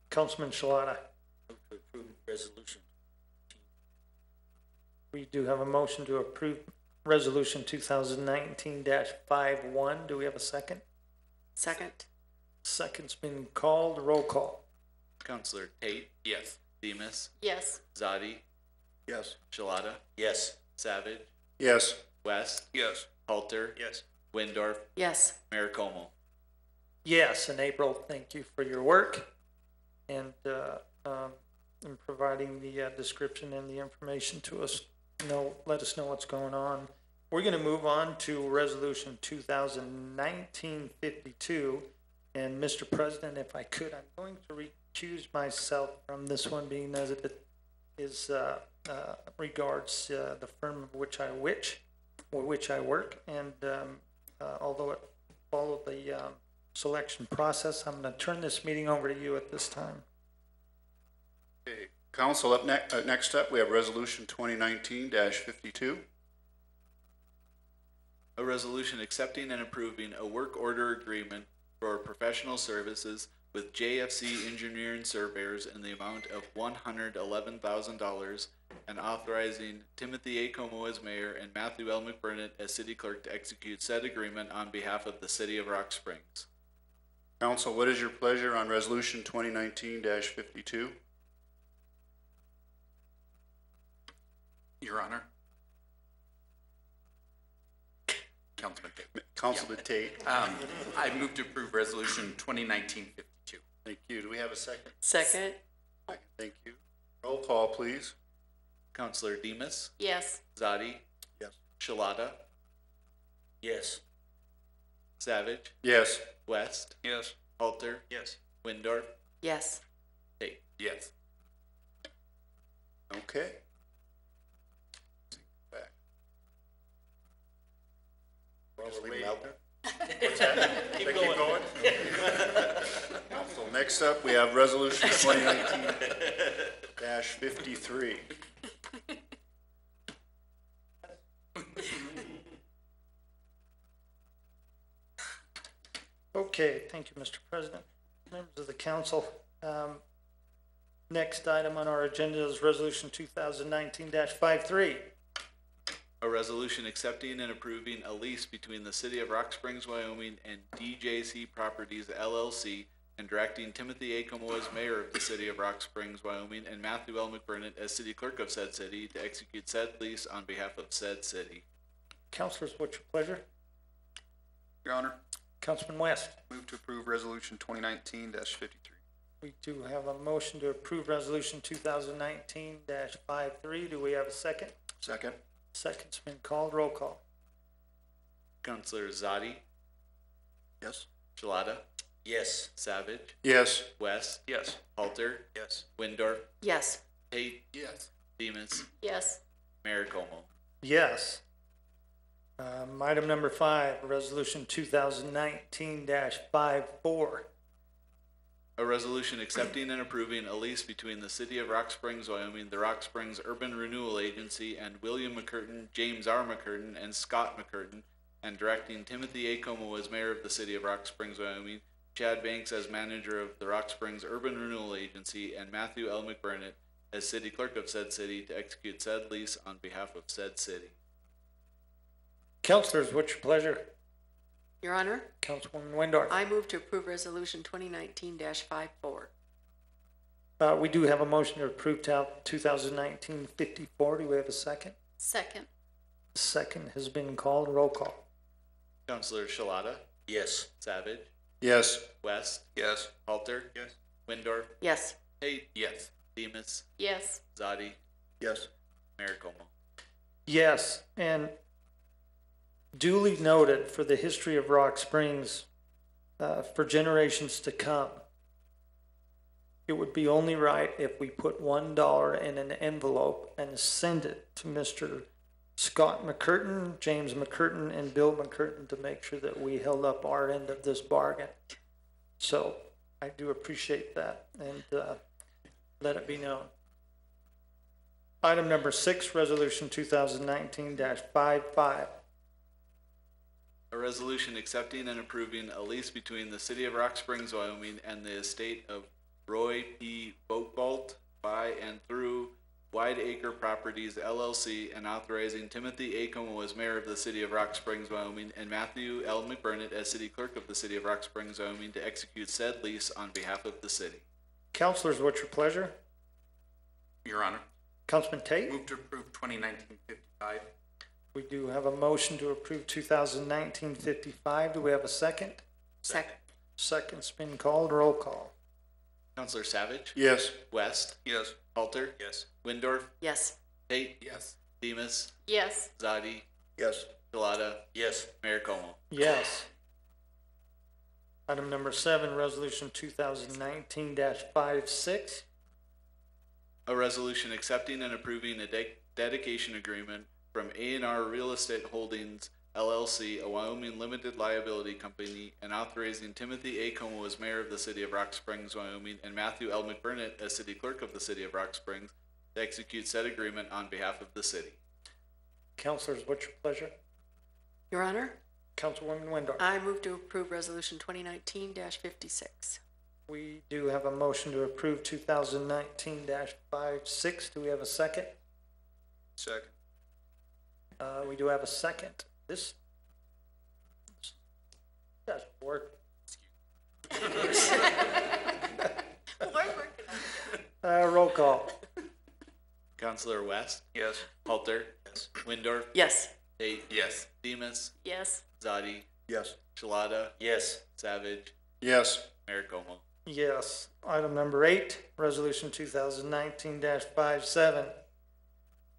Councilman Shalata, move to approve resolution. We do have a motion to approve Resolution two thousand nineteen 51 Do we have a second? Second. Second's been called. Roll call. Counselor Tate, Yes. Demus, Yes. Zotti, Yes. Shalata, Yes. Savage, Yes. West, Yes. Halter, Yes. Wendorf, Yes. Mayor Kaumo. Yes, and April, thank you for your work and, uh, um, and providing the, uh, description and the information to us. Know, let us know what's going on. We're gonna move on to resolution 2019-52, And Mr. President, if I could, I'm going to recuse myself from this one being as it is, uh, uh, regards, uh, the firm of which I which, or which I work. And, um, uh, although it followed the, um, selection process. I'm gonna turn this meeting over to you at this time. Okay, Council, up ne uh, next up, we have Resolution 2019-52. A resolution accepting and approving a work order agreement for professional services with JFC Engineering Surveyors in the amount of $111,000 and authorizing Timothy A. Kaumo as mayor and Matthew L. McBurnett as city clerk to execute said agreement on behalf of the city of Rock Springs. Council, what is your pleasure on Resolution 2019-52? Your Honor. Councilman Tate. Councilman Tate, Um, I move to approve resolution twenty nineteen fifty-two. thank you. Do we have a second? Second? Thank you. Roll call, please. Counselor Demas, Yes. Zotti, Yes. Shalata, Yes. Savage, Yes. West, Yes. Halter, Yes. Wendorf, Yes. Tate. Yes. Okay. Just leave them out there? What's that? They Keep going? Council, next up, we have resolution twenty nineteen fifty-three. Okay, thank you, Mr. President. Members of the council, um, next item on our agenda is resolution two thousand nineteen 53 A resolution accepting and approving a lease between the city of Rock Springs, Wyoming and DJC Properties LLC and directing Timothy A. Kaumo as mayor of the city of Rock Springs, Wyoming and Matthew L. McBurnett as city clerk of said city to execute said lease on behalf of said city. Councilors, what's your pleasure? Your Honor, Councilman West, move to approve resolution 2019-53. we do have a motion to approve resolution two thousand nineteen 53 Do we have a second? Second. Second's been called. Roll call. Counselor Zotti, Yes. Shalata, Yes. Savage, Yes. West, Yes. Halter, Yes. Wendorf, Yes. Tate, Yes. Demus, Yes. Mayor Kaumo. Yes. Um, item number five, resolution two thousand nineteen 54 A resolution accepting and approving a lease between the city of Rock Springs, Wyoming, the Rock Springs Urban Renewal Agency, and William McCurtain, James R. McCurtain, and Scott McCurtain, and directing Timothy A. Kaumo as mayor of the city of Rock Springs, Wyoming, Chad Banks as manager of the Rock Springs Urban Renewal Agency, and Matthew L. McBurnett as city clerk of said city to execute said lease on behalf of said city. Councilors, what's your pleasure? Your Honor, Councilwoman Wendorf. I move to approve resolution twenty nineteen 54 Uh, we do have a motion to approve tab 2019-54. Do we have a second? Second? Second has been called. Roll call. Councilor Shalata, Yes. Savage, Yes. West, Yes. Halter. Yes. Wendorf, Yes. Tate, Yes. Demus, Yes. Zotti, Yes. Mayor Kaumo. Yes, and duly noted for the history of Rock Springs, uh, for generations to come. It would be only right if we put one dollar in an envelope and send it to Mr. Scott McCurtain, James McCurtain, and Bill McCurtain to make sure that we held up our end of this bargain. So I do appreciate that and, uh, let it be known. Item number six, resolution two thousand nineteen 55 A resolution accepting and approving a lease between the city of Rock Springs, Wyoming and the estate of Roy P. Boatvault by and through Wide Acre Properties LLC and authorizing Timothy A. Kaumo as mayor of the city of Rock Springs, Wyoming and Matthew L. McBurnett as city clerk of the city of Rock Springs, Wyoming to execute said lease on behalf of the city. Councilors, what's your pleasure? Your Honor. Councilman Tate? Move to approve 2019-55. We do have a motion to approve 2019-55. Do we have a second? Second. Second's been called. Roll call. Counselor Savage, Yes. West, Yes. Halter, Yes. Wendorf, Yes. Tate, Yes. Demus, Yes. Zotti, Yes. Shalata, Yes. Mayor Kaumo. Yes. Item number seven, resolution two thousand nineteen 56 A resolution accepting and approving a de- dedication agreement from A and R Real Estate Holdings LLC, a Wyoming limited liability company, and authorizing Timothy A. Kaumo as mayor of the city of Rock Springs, Wyoming, and Matthew L. McBurnett as city clerk of the city of Rock Springs to execute said agreement on behalf of the city. Counselors, what's your pleasure? Your Honor, Councilwoman Windor? I move to approve resolution 2019-56. We do have a motion to approve two thousand nineteen 56 Do we have a second? Second. Uh, we do have a second. This. Does work. Uh, roll call. Counselor West, Yes. Halter, Yes. Wendorf, Yes. Tate, Yes. Demus, Yes. Zotti, Yes. Shalata, Yes. Savage, Yes. Mayor Kaumo. Yes. Item number eight, resolution two thousand nineteen 57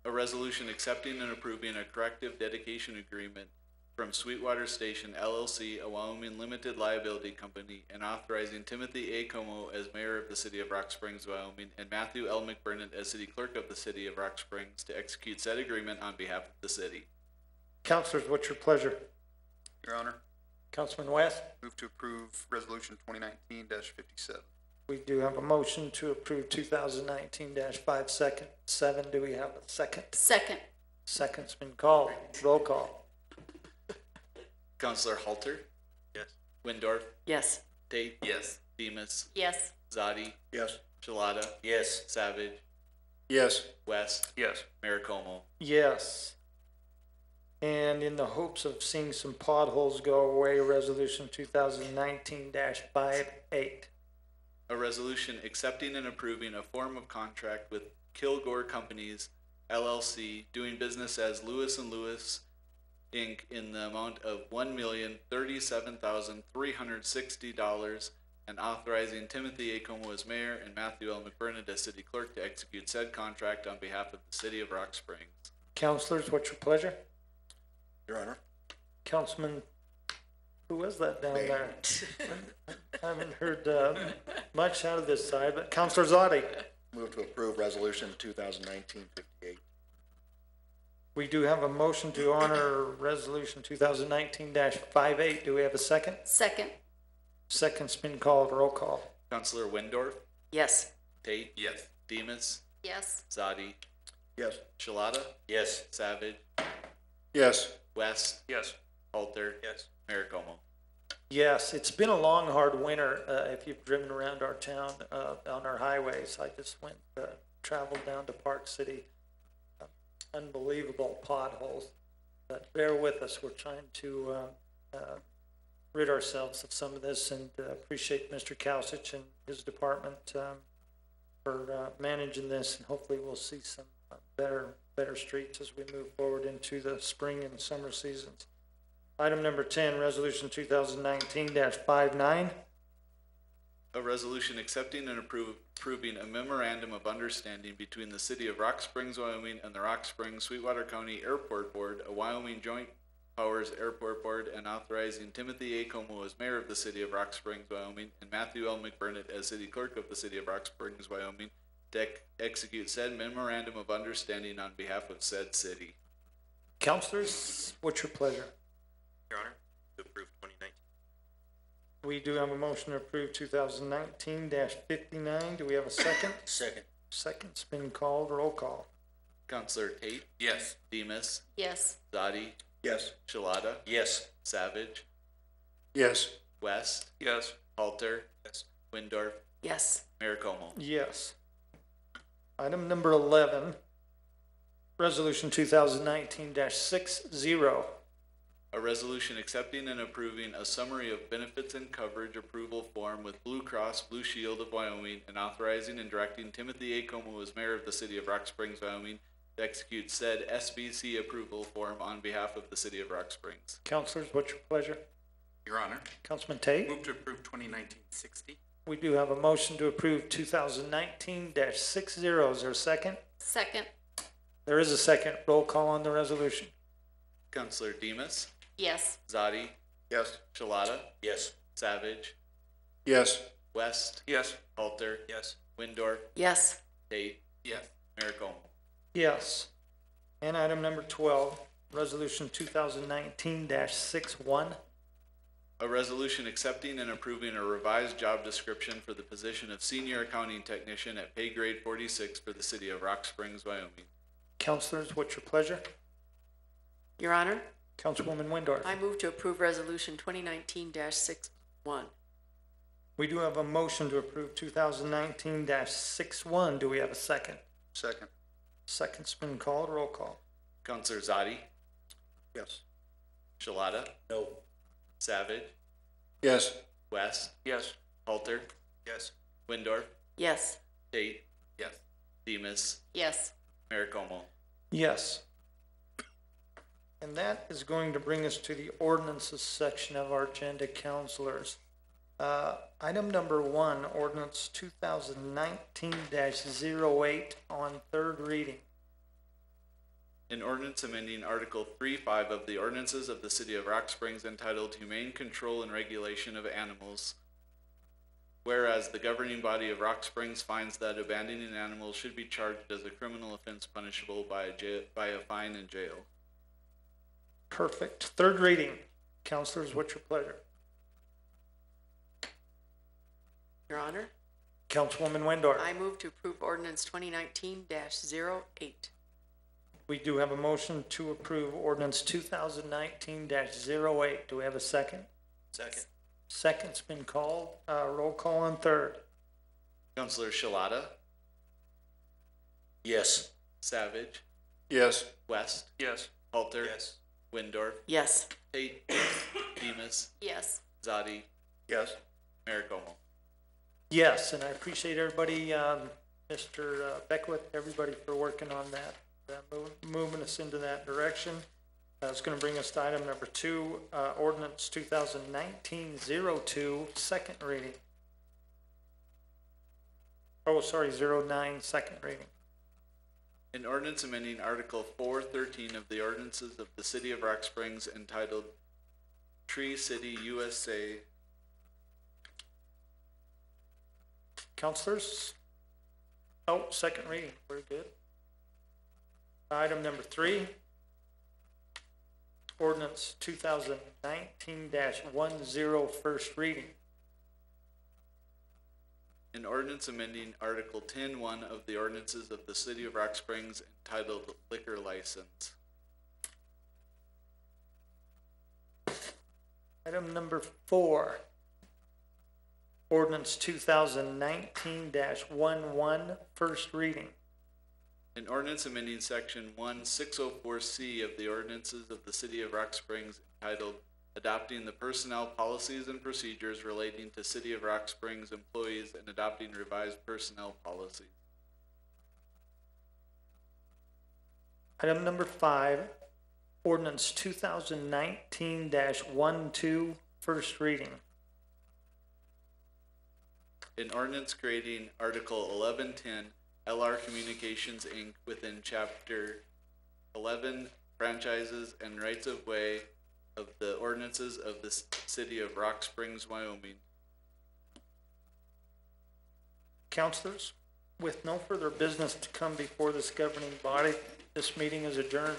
A resolution accepting and approving a corrective dedication agreement from Sweetwater Station LLC, a Wyoming limited liability company, and authorizing Timothy A. Kaumo as mayor of the city of Rock Springs, Wyoming, and Matthew L. McBurnett as city clerk of the city of Rock Springs to execute said agreement on behalf of the city. Councilors, what's your pleasure? Your Honor, Councilman West? move to approve resolution twenty nineteen fifty-seven. We do have a motion to approve two thousand nineteen five second, seven. Do we have a second? Second. Second's been called. Roll call. Counselor Halter, Yes. Wendorf, Yes. Tate, Yes. Demus, Yes. Zotti, Yes. Shalata, Yes. Savage, Yes. West, Yes. Mayor Kaumo. Yes. And in the hopes of seeing some potholes go away, resolution two thousand nineteen 58 A resolution accepting and approving a form of contract with Kilgore Companies LLC doing business as Lewis and Lewis Inc. in the amount of one million thirty-seven thousand three hundred sixty dollars and authorizing Timothy A. Kaumo as mayor and Matthew L. McBurnett as city clerk to execute said contract on behalf of the city of Rock Springs. Councilors, what's your pleasure? Your Honor. Councilman, who was that down Me. there? I haven't heard, uh, much out of this side, but Counselor Zotti. Move to approve resolution two thousand nineteen fifty-eight. We do have a motion to honor resolution two thousand nineteen 58 Do we have a second? Second. Second's been called. Roll call. Counselor Wendorf, Yes. Tate, Yes. Demus, Yes. Zotti, Yes. Shalata, Yes. Savage, Yes. West, Yes. Halter, Yes. Mayor Kaumo. Yes, it's been a long, hard winter, uh, if you've driven around our town, uh, on our highways. I just went, uh, traveled down to Park City. Uh, Unbelievable potholes, but bear with us, we're trying to, uh, uh, rid ourselves of some of this and appreciate Mr. Kauchich and his department, um, for, managing this and hopefully we'll see some better, better streets as we move forward into the spring and summer seasons. Item number ten, resolution two thousand nineteen 59 A resolution accepting and approve, approving a memorandum of understanding between the city of Rock Springs, Wyoming and the Rock Springs Sweetwater County Airport Board, a Wyoming Joint Powers Airport Board, and authorizing Timothy A. Kaumo as mayor of the city of Rock Springs, Wyoming, and Matthew L. McBurnett as city clerk of the city of Rock Springs, Wyoming, to ex- execute said memorandum of understanding on behalf of said city. Counselors, what's your pleasure? Your Honor, to approve twenty nineteen. We do have a motion to approve two thousand nineteen fifty-nine. Do we have a second? Second. Second's been called. Roll call. Counselor Tate, Yes. Demus, Yes. Zotti, Yes. Shalata, Yes. Savage, Yes. West, Yes. Halter, Yes. Wendorf, Yes. Mayor Kaumo. Yes. Item number eleven, resolution two thousand nineteen 60 A resolution accepting and approving a summary of benefits and coverage approval form with Blue Cross Blue Shield of Wyoming and authorizing and directing Timothy A. Kaumo as mayor of the city of Rock Springs, Wyoming, to execute said SBC approval form on behalf of the city of Rock Springs. Counselors, what's your pleasure? Your Honor, Councilman Tate? move to approve 2019-60. We do have a motion to approve two thousand nineteen six zero. Is there a second? Second. There is a second. Roll call on the resolution. Counselor Demus, Yes. Zotti, Yes. Shalata, Yes. Savage, Yes. West, Yes. Halter, Yes. Windor, Yes. Tate, Yes. Mayor Kaumo. Yes. And item number twelve, resolution two thousand nineteen 61 A resolution accepting and approving a revised job description for the position of senior accounting technician at pay grade forty-six for the city of Rock Springs, Wyoming. Counselors, what's your pleasure? Your Honor, Councilwoman Wendorf? I move to approve resolution twenty nineteen 61 We do have a motion to approve two thousand nineteen 61 Do we have a second? Second. Second's been called. Roll call. Counselor Zotti, Yes. Shalata, No. Savage, Yes. West, Yes. Halter, Yes. Windor, Yes. Tate, Yes. Demus, Yes. Mayor Kaumo. Yes. And that is going to bring us to the ordinances section of our agenda, counselors. Uh, item number one, ordinance two thousand nineteen 8 on third reading. An ordinance amending Article three five of the ordinances of the city of Rock Springs entitled Humane Control and Regulation of Animals. Whereas the governing body of Rock Springs finds that abandoning animals should be charged as a criminal offense punishable by a jail, by a fine and jail. Perfect. Third reading. Counselors, what's your pleasure? Your Honor, Councilwoman Windor? I move to approve ordinance twenty nineteen 8 We do have a motion to approve ordinance two thousand nineteen 8 Do we have a second? Second. Second's been called. Uh, roll call on third. Counselor Shalata, Yes. Savage, Yes. West, Yes. Halter, Yes. Windor, Yes. Tate, Demus, Yes. Zotti, Yes. Mayor Kaumo. Yes, and I appreciate everybody, um, Mr. uh, Beckwith, everybody for working on that, uh, mov- moving us into that direction. Uh, it's gonna bring us to item number two, uh, ordinance 2019-02, second reading. Oh, sorry, zero nine, second reading. An ordinance amending Article four thirteen of the ordinances of the city of Rock Springs entitled Tree City USA Counselors? Oh, second reading, very good. Item number three. Ordinance 2019-10, first reading. An ordinance amending Article ten one of the ordinances of the city of Rock Springs entitled Liquor License. Item number four. Ordinance 2019-11, first reading. An ordinance amending section one six oh four C of the ordinances of the city of Rock Springs entitled Adopting the Personnel Policies and Procedures Relating to City of Rock Springs Employees and Adopting Revised Personnel Policies. Item number five, ordinance 2019-12, first reading. An ordinance creating Article eleven ten LR Communications Inc. within Chapter eleven franchises and rights of way of the ordinances of the city of Rock Springs, Wyoming. Counselors, with no further business to come before this governing body, this meeting is adjourned.